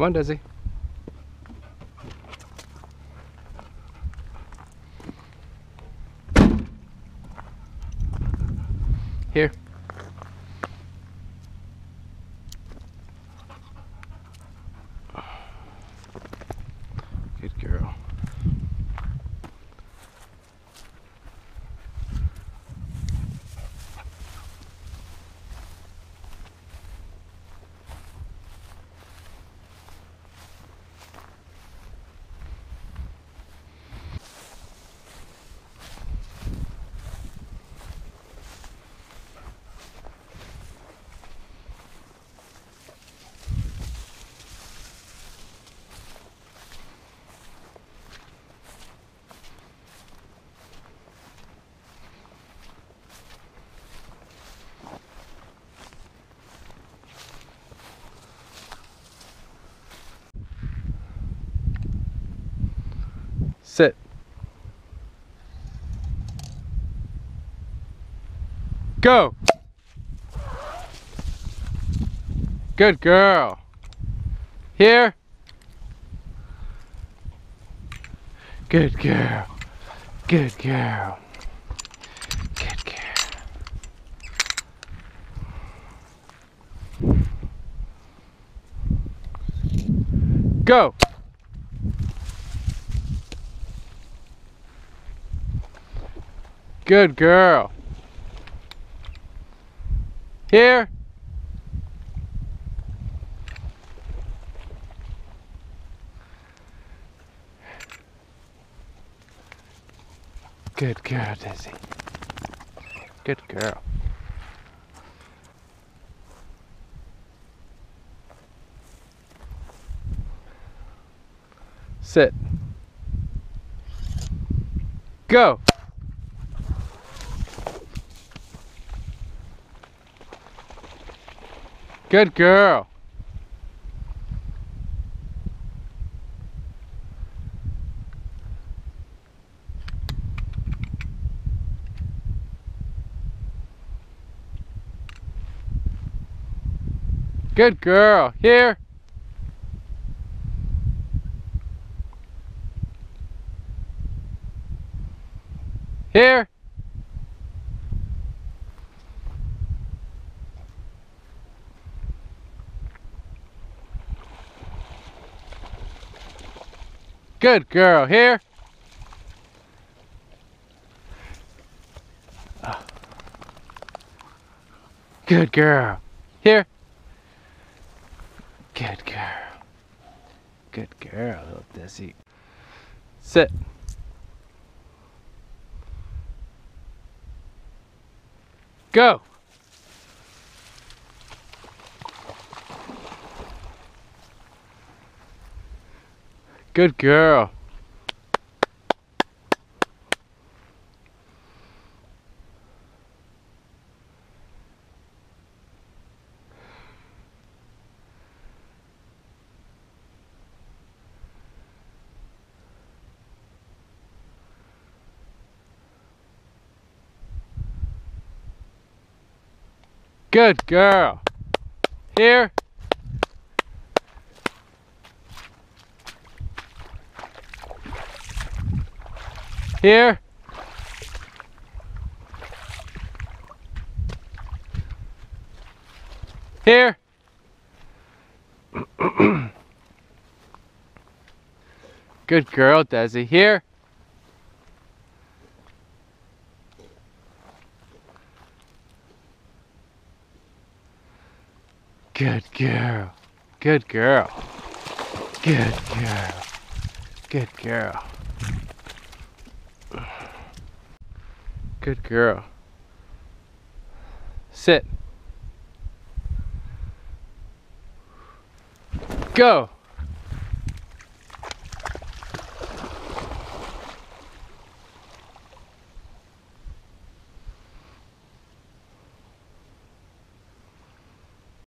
Come on, Desi. Here. Good girl. Sit. Go. Good girl. Here. Good girl. Good girl. Good girl. Go. Good girl. Here. Good girl, Dizzy. Good girl. Sit. Go. Good girl. Good girl. Here. Here. Good girl. Here. Good girl. Here. Good girl. Good girl, little Desi. Sit. Go. Good girl. Good girl. Here. Here. Here. Good girl, Desi. Here. Good girl. Good girl. Good girl. Good girl. Good girl. Sit. Go.